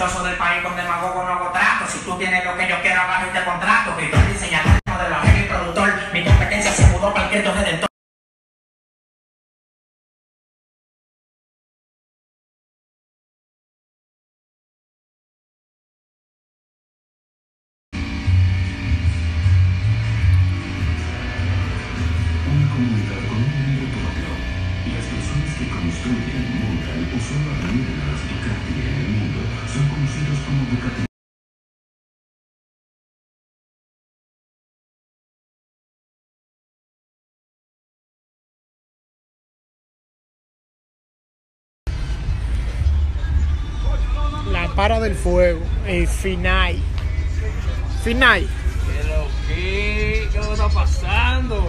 exitoso del país con demagogo no hago trato. Si tú tienes lo que yo quiero, agarro y te contrato. Cristo diseñador, modelo, y productor. Mi competencia se mudó para el Cristo Redentor. La para del fuego. El final. Final. Qué, ¿qué está pasando?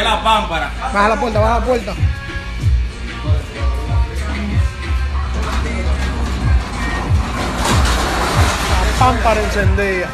que la pámpara. Baja la puerta, baja la puerta. La pámpara encendida.